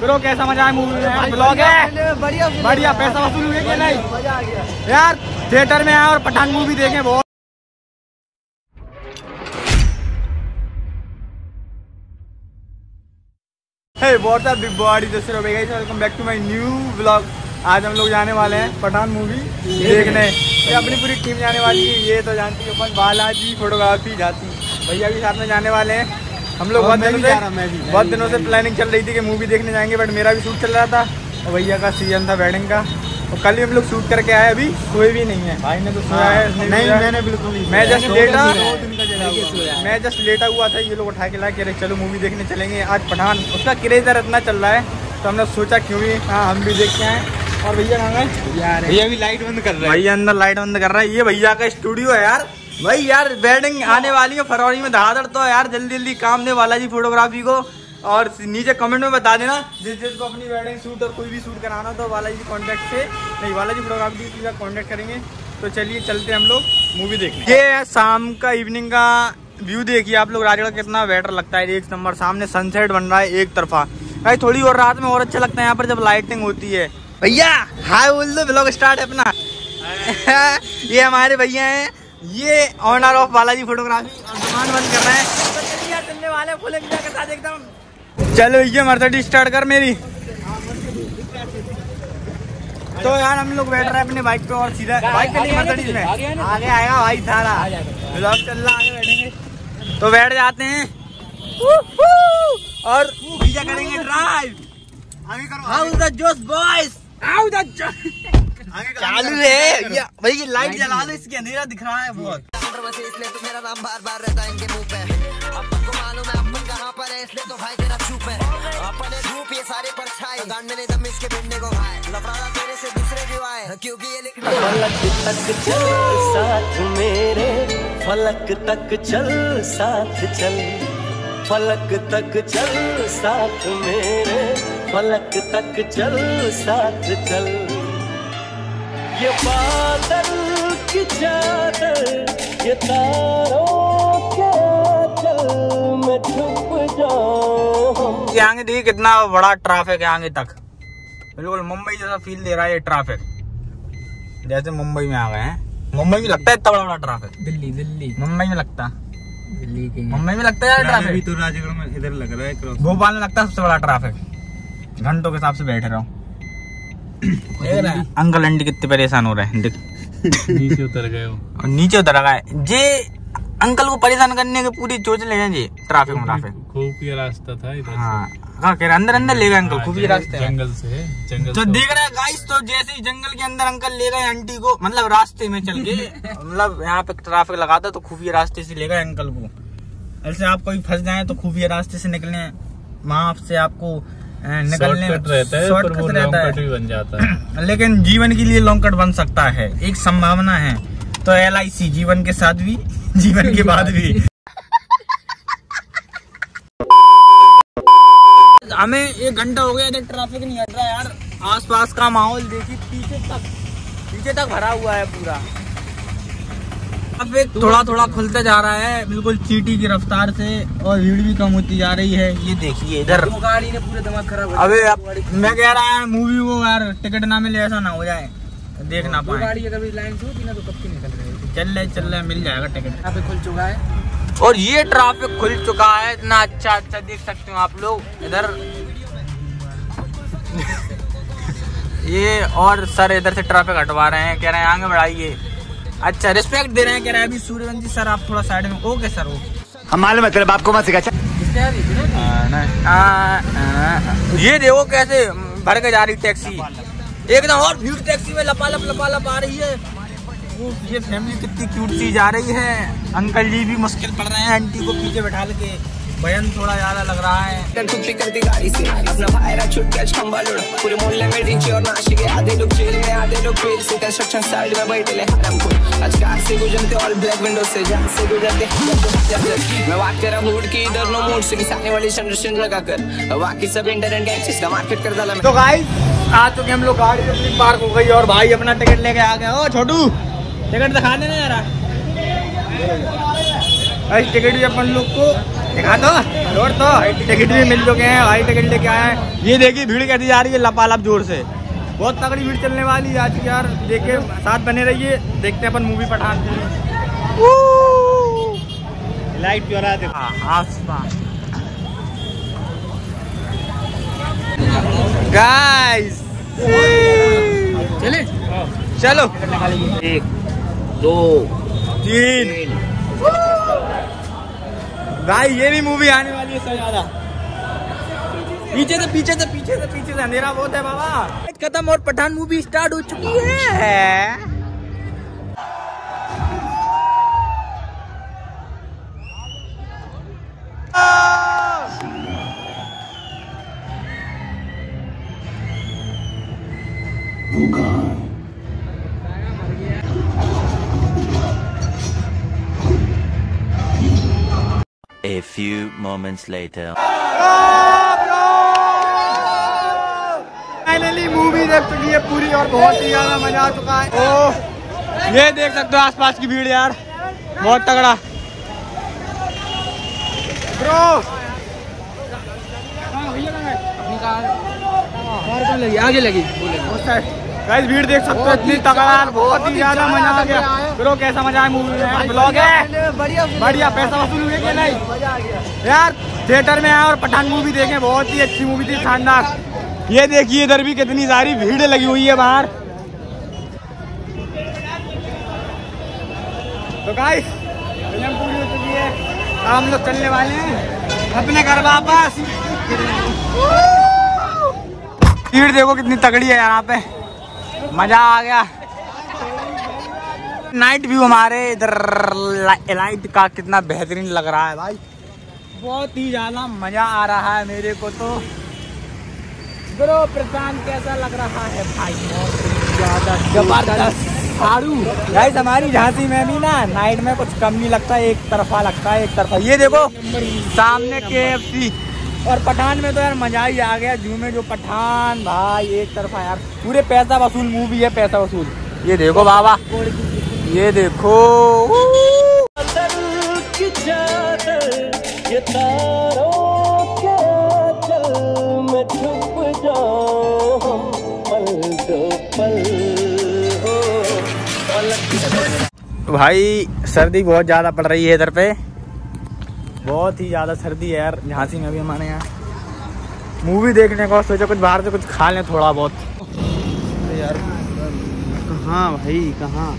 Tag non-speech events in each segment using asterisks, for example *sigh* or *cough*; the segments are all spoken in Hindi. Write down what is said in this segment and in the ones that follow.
ब्रो कैसा मज़ा आया मूवी में? ब्लॉग है? बढ़िया बढ़िया पैसा वसूल हुए कि नहीं? यार थिएटर में आए और पठान मूवी देखें बहुत। Hey what's up big body दोस्तों welcome back to my new vlog आज हम लोग जाने वाले हैं पठान मूवी देखने। ये अपनी पूरी टीम जाने वाली है ये तो जानती है अपन बालाजी फोटोग्राफी जाती भैया भी साथ में जाने वाले हैं। हम लोग बहुत दिनों से बहुत दिनों से प्लानिंग चल रही थी कि मूवी देखने जाएँगे बट मेरा भी शूट चल रहा था। और भैया का सीज़न था वेडिंग का। और कल ही हम लोग शूट करके आए अभी सोए भी नहीं है। भाई ने तो सोया है इसने नहीं मैंने बिल्कुल नहीं मैं जस्ट लेटा। मैं जस्ट लेटा हुआ था ये लोग उठा के कह रहे चलो मूवी देखने चलेंगे। आज पठान उसका क्रेज इतना चल रहा है तो हमने सोचा क्यों ही हाँ हम भी देख के आए। और भैया कहाँ गए? भैया भी लाइट बंद कर रहे भैया अंदर लाइट बंद कर रहा है। ये भैया का स्टूडियो है यार। भाई यार वेडिंग आने वाली है फरवरी में धड़ाधड़ तो है यार। जल्दी जल्दी काम दे बालाजी फोटोग्राफी को। और नीचे कमेंट में बता देना जिस जिसको अपनी वेडिंग शूट और कोई भी शूट कराना हो तो बालाजी कॉन्टेक्ट से। नहीं बालाजी फोटोग्राफी से कॉन्टेक्ट करेंगे। तो चलिए चलते हम लोग मूवी देखने। ये है शाम का इवनिंग का व्यू देखिए आप लोग। राजगढ़ कितना बेटर लगता है। एक नंबर सामने सनसेट बन रहा है एक तरफा। भाई थोड़ी और रात में और अच्छा लगता है यहाँ पर जब लाइटिंग होती है। भैया, हाय बोल दो ब्लॉग स्टार्ट है अपना। *laughs* ये हमारे भैया हैं। ये ऑनर ऑफ़ बालाजी फोटोग्राफी दुकान बंद कर रहे हैं। चलो ये मर्सिडीज स्टार्ट कर मेरी। तो यार, हम लोग बैठ रहे हैं अपने बाइक पे और सीधा। बाइक पे नहीं मर्सिडीज में। आगे आएगा भाई, सारा। ब्लॉग चल रहा आगे बैठेंगे। तो बैठ जाते हैं। और भैया करेंगे ड्राइव आगे करो हाउ द जोश बॉयज़ द चालू है या भाई ये लाइट जला दो इसके अंधेरा दिख रहा है। बहुत इसलिए तो मेरा नाम बार बार रहता है इनके मुँह पे अपन को मालूम है अपन कहाँ पर है इसलिए तो भाई तेरा चुप है अपन है धूप ये सारे पर छाए गांड में दम इसके भिड़ने को खाए लफड़ा तेरे से दूसरे क्यों आए क्योंकि ये लिखना फलक तक चल साथ मेरे। फलक तक चल साथ चल। फलक तक चल साथ मेरे फलक तक चल साथ चल। ये बादल की चादर ये तारों के चल में छुप जाऊँ आगे देखिए कितना बड़ा ट्रैफ़िक है आगे तक। बिल्कुल मुंबई जैसा फील दे रहा है ये ट्रैफ़िक जैसे मुंबई में आ गए हैं। मुंबई में लगता है इतना बड़ा बड़ा ट्रैफ़िक दिल्ली दिल्ली। मुंबई में लगता दिल्ली के मुंबई में लगता है यार ट्रैफ़िक तो राजगढ़ में इधर लग रहा है क्रॉस भोपाल में लगता है सबसे बड़ा ट्रैफ़िक घंटों के हिसाब से बैठ रहो *coughs* देख रहा हूँ। अंकल आंटी कितने परेशान हो रहे हैं देख। *laughs* नीचे उतर गए हो। और नीचे उतर गए जे अंकल को परेशान करने के पूरी चोच ले जाए जी ट्रैफ़िक में ट्रैफ़िक खूब रास्ता था इधर हाँ। हाँ कह रहे अंदर अंदर ले गए अंकल खूब ही रास्ते जंगल से जंगल तो देख रहे हैं गाइस तो जैसे ही जंगल के अंदर अंकल ले गए आंटी को मतलब रास्ते में चल के *laughs* मतलब यहाँ पे ट्रैफ़िक लगा था तो खुफिया रास्ते से ले गए अंकल को। ऐसे आप कोई फंस जाए तो खुफिया रास्ते से निकले वहाँ से आपको निकलने शॉर्टकट रहता है पर वो रहता है। भी बन जाता है। *clears throat* लेकिन जीवन के लिए लॉन्ग कट बन सकता है एक संभावना है। तो LIC जीवन के साथ भी जीवन के बाद भी। *laughs* हमें एक घंटा हो गया इधर ट्रैफ़िक नहीं हट रहा यार। आसपास का माहौल देखिए पीछे तक पीछे तक भरा हुआ है पूरा। ट्रैफ़िक थोड़ा थोड़ा खुलता जा रहा है बिल्कुल चीटी की रफ्तार से और भीड़ भी कम होती जा रही है। ये देखिए इधर। गाड़ी ने पूरे दिमाग खराब अबे अब मैं कह रहा है मूवी वो यार टिकट ना मिले ऐसा ना हो जाए। देखना पाए। गाड़ी अगर लाइन से होती ना तो कब की निकल रही चल रहे चल रहे मिल जाएगा टिकट यहाँ पे खुल चुका है। और ये ट्रैफ़िक खुल चुका है। इतना अच्छा अच्छा देख सकते हो आप लोग। इधर। *laughs* ये और सर इधर से ट्रैफ़िक हटवा रहे हैं। कह रहे हैं आगे बढ़ाइए। अच्छा रिस्पेक्ट दे रहे हैं कह रहे हैं अभी सूर्यवंशी सर आप थोड़ा साइड में ओके सर ओके हम मालूम है तेरे बाप को मत सिखा। ये देखो कैसे भर के जा रही टैक्सी एकदम और भीड़ टैक्सी में लपालप लपालप आ रही है। ये फैमिली कितनी क्यूट सी जा रही है। अंकल जी भी मुश्किल पड़ रहे हैं आंटी को पीछे बैठा के भयन थोड़ा ज़्यादा लग रहा है। गया आज बाकी सब तो गाइस आ चुके हम लोग गाड़ी पार्क हो गई और भाई अपना टिकट लेके आ ओ, छोटू! टिकट दिखा देना जरा भाई टिकट भी अपन लोग को दिखा दो ज़ोर तो टिकट भी मिल चुके हैं भाई टिकट लेके आए हैं। ये देखिए भीड़ कैसी जा रही है लपालप ज़ोर से। बहुत तगड़ी भीड़ चलने वाली है आज की यार। देखे साथ बने रहिए देखते हैं अपन मूवी पठान के लिए। लाइट जो रहा है आसमान गाइस चले। चलो। एक। दो तीन। भाई ये भी मूवी आने वाली है ज़्यादा पीछे से पीछे से पीछे से पीछे से अंधेरा बहुत है बाबा। खत्म और पठान मूवी स्टार्ट हो चुकी है। A moments later. Finally movie देख चुकी है पूरी और बहुत ही ज़्यादा मज़ा आ चुका है। ओ ये देख सकते हो आसपास की भीड़ यार। बहुत तगड़ा। ब्रो! लगी आगे लगी। गाइस भीड़ देख सकते हो इतनी तगड़ा बहुत ही ज़्यादा मज़ा आ गया। ब्रो कैसा मज़ा है मूवी में? ब्लॉग है? बढ़िया बढ़िया पैसा वसूल हुए कि नहीं? यार थिएटर में आए और पठान मूवी देखे बहुत ही अच्छी मूवी थी शानदार। ये देखिए इधर भी कितनी सारी भीड़ लगी हुई है बाहर। तो गाइस फ़िल्म पूरी हो चुकी है। हम लोग चलने वाले हैं। अपने घर वापस। भीड़ देखो कितनी तगड़ी है यहाँ पे। मज़ा आ गया। नाइट व्यू हमारे, इधर लाइट का कितना बेहतरीन लग रहा है भाई। बहुत ही ज़्यादा मज़ा आ रहा है मेरे को तो। ब्रो, प्रशांत कैसा लग रहा है भाई? ज़बरदस्त। सारू गाइस हमारी झांसी में भी ना नाइट में कुछ कम नहीं लगता, एक तरफा लगता है, एक तरफा। ये देखो, सामने के और पठान में तो यार मज़ा ही आ गया, जू में जो पठान भाई एक तरफा यार पूरे पैसा वसूल, मूवी है पैसा वसूल। ये देखो बाबा, ये देखो। भाई, सर्दी बहुत ज़्यादा पड़ रही है इधर पे। बहुत ही ज़्यादा सर्दी है यार झांसी में भी हमारे यहाँ। मूवी देखने को सोचो कुछ बाहर से कुछ खा लें थोड़ा बहुत। यार कहाँ भाई कहाँ?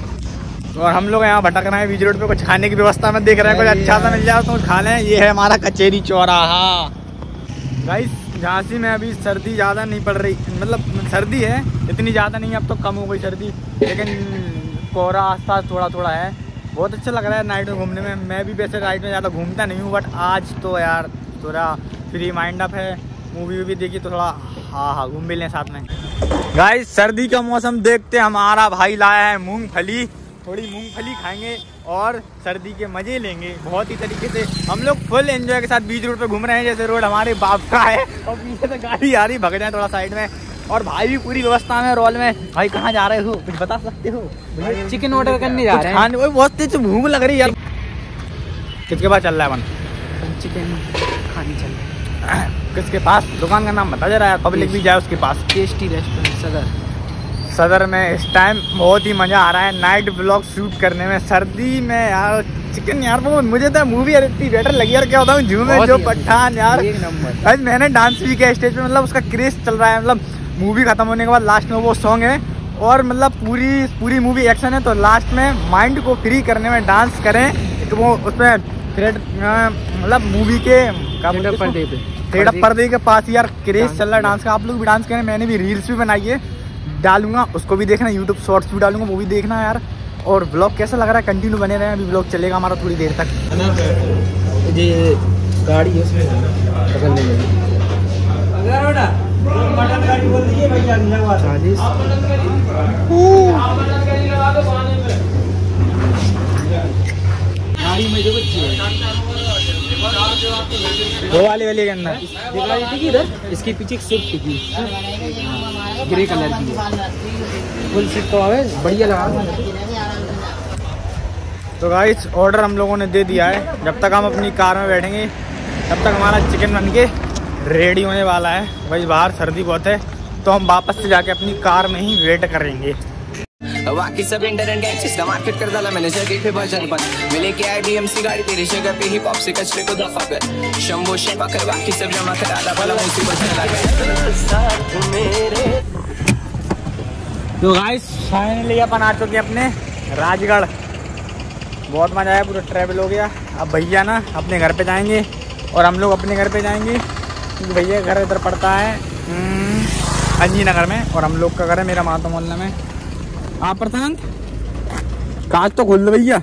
और हम लोग यहाँ भटक रहे हैं बीच रोड पे कुछ खाने की व्यवस्था में देख रहे हैं कुछ अच्छा सा मिल जाए तो कुछ खा लें। ये है हमारा कचेरी चौराहा। गाइस झांसी में अभी सर्दी ज़्यादा नहीं पड़ रही। मतलब सर्दी है इतनी ज़्यादा नहीं अब तो कम हो गई सर्दी। लेकिन कोहरा आसपास थोड़ा थोड़ा है। बहुत अच्छा लग रहा है नाइट में घूमने में। मैं भी वैसे नाइट में ज़्यादा घूमता नहीं हूँ बट आज तो यार थोड़ा फ्री माइंड अप है। मूवी वूवी देखी तो थोड़ा हाँ हाँ घूम भी लें साथ में। गाइस सर्दी का मौसम देखते हमारा भाई लाया है मूंगफली। थोड़ी मूंगफली खाएँगे और सर्दी के मज़े लेंगे। बहुत ही तरीके से हम लोग फुल एंजॉय के साथ बीच रोड पे घूम रहे हैं। जैसे रोड हमारे बाप का है। और पीछे से गाड़ी आ रही भग जाए थोड़ा साइड में। और भाई भी पूरी व्यवस्था में रोल में। भाई कहाँ जा रहे हो? कुछ बता सकते हो? चिकन ऑर्डर करने जा रहे हैं। बहुत तेज भूख लग रही है यार। किसके पास चल रहा है मन चिकन खाने चल रहे हैं। किसके पास? दुकान का नाम बता जरा यार पब्लिक भी जाए उसके पास। टेस्टी रेस्टोरेंट सदर। सदर में इस टाइम बहुत ही मज़ा आ रहा है। नाइट ब्लॉग शूट करने में। सर्दी में यार। चिकन यार वो मुझे तो मूवी यार इतनी बेटर लगी यार। क्या होता है जू में जो पठान यार। आज मैंने डांस भी किया स्टेज पे। मतलब उसका क्रेज चल रहा है। मतलब मूवी खत्म होने के बाद लास्ट में वो सॉन्ग है। और मतलब पूरी पूरी मूवी एक्शन है तो लास्ट में माइंड को फ्री करने में डांस करें तो वो उसमें थ्रेड मतलब मूवी के? थ्रेड पर्दे के पास यार क्रेज चल रहा है डांस का। आप लोग भी डांस करें मैंने भी रील्स भी बनाई है डालूँगा उसको भी देखना यूट्यूब शॉर्ट्स भी डालूँगा वो भी देखना यार। और ब्लॉग कैसा लग रहा है? कंटिन्यू बने रहे अभी ब्लॉग चलेगा हमारा थोड़ी देर तक। ये गाड़ी है चालीस। वो वाली वाली के अंदर ये गाड़ी थी इधर इसके पीछे एक स्विफ्ट थी। ग्रे कलर की फुल सीट तो आवे बढ़िया लगा तो गाइस ऑर्डर हम लोगों ने दे दिया है। जब तक हम अपनी कार में बैठेंगे, तब तक हमारा चिकन बन के रेडी होने वाला है। भाई बाहर सर्दी बहुत है तो हम वापस से जाके अपनी कार में ही वेट करेंगे। बाकी सब इंटरनेट गैंग्स का मार्केट कर डाला मैंने जगह पे भजन बंद। मिले के आई डीएमसी गाड़ी तेरी जगह पे ही पॉप से कचरे को दफ़ा कर। शंभो शेवा कर बाकी सब जमा कर आधा भला मुसीबत चला गया साथ मेरे तो गाइस फाइनली अपन आ चुके हैं अपने राजगढ़। बहुत मज़ा आया पूरा ट्रैवल हो गया। अब भैया ना अपने घर पे जाएँगे और हम लोग अपने घर पे जाएँगे। क्योंकि भैया घर इधर पड़ता है। हम्म, अजी नगर में और हम लोग का घर है मेरा माता मोहल्ला में। आप प्रशांत? काज तो खोल दो भैया।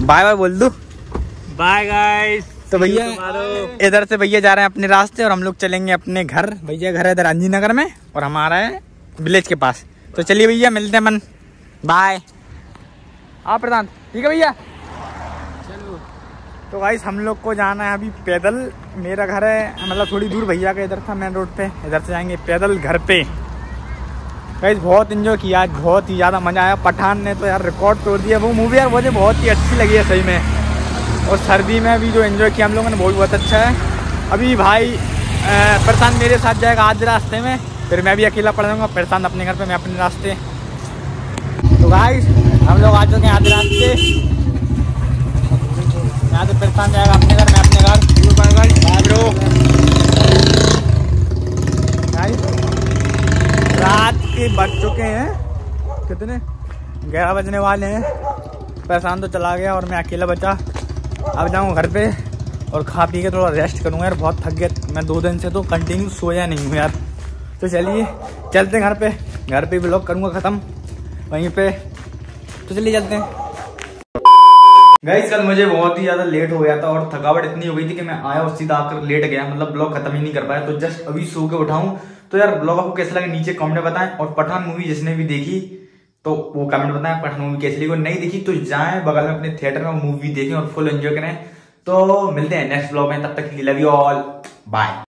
बाय बाय बोल दो। बाय गाइस तो भैया इधर से भैया जा रहे हैं अपने रास्ते और हम लोग चलेंगे अपने घर। भैया घर है इधर अंजी नगर में और हमारा है विलेज के पास। तो चलिए भैया मिलते हैं मन बाय आप प्रधान ठीक है भैया। तो गाइस हम लोग को जाना है अभी पैदल। मेरा घर है मतलब थोड़ी दूर भैया का इधर था मेन रोड पे। इधर से जाएँगे पैदल घर पे। गाइस बहुत इन्जॉय किया आज बहुत ही ज़्यादा मज़ा आया। पठान ने तो यार रिकॉर्ड तोड़ दिया। वो मूवी यार मुझे बहुत ही अच्छी लगी है सही में। और सर्दी में भी जो इन्जॉय किया हम लोगों ने, बहुत बहुत अच्छा है। अभी भाई प्रशांत मेरे साथ जाएगा आज रास्ते में। फिर मैं भी अकेला पड़ जाऊँगा। प्रशांत अपने घर पर मैं अपने रास्ते। तो भाई हम लोग आ चुके हैं आधे रास्ते। यहाँ से प्रशांत जाएगा अपने घर मैं अपने घर। रात के बज चुके हैं। कितने? ग्यारह बजने वाले हैं। परेशान तो चला गया और मैं अकेला बचा। अब जाऊँ घर पे और खा पी के थोड़ा रेस्ट करूँगा यार बहुत थक गया। मैं दो दिन से तो कंटिन्यू सोया नहीं हूँ यार। तो चलिए चलते हैं घर पे। घर पे ब्लॉग करूँगा ख़त्म। वहीं पे। तो चलिए चलते हैं। गाइस कल मुझे बहुत ही ज़्यादा लेट हो गया था और थकावट इतनी हो गई थी कि मैं आया और सीधा आकर लेट गया। मतलब ब्लॉग खत्म ही नहीं कर पाया तो जस्ट अभी सो के उठाऊं। तो यार ब्लॉग आपको कैसा लगे? नीचे कमेंट में बताएँ और पठान मूवी जिसने भी देखी तो वो कमेंट बताएँ, पठान मूवी कैसी लगी? नहीं देखी तो जाए बगल में अपने थिएटर में मूवी देखें और फुल एंजॉय करें। तो मिलते हैं नेक्स्ट ब्लॉग में, तब तक लव यू ऑल बाय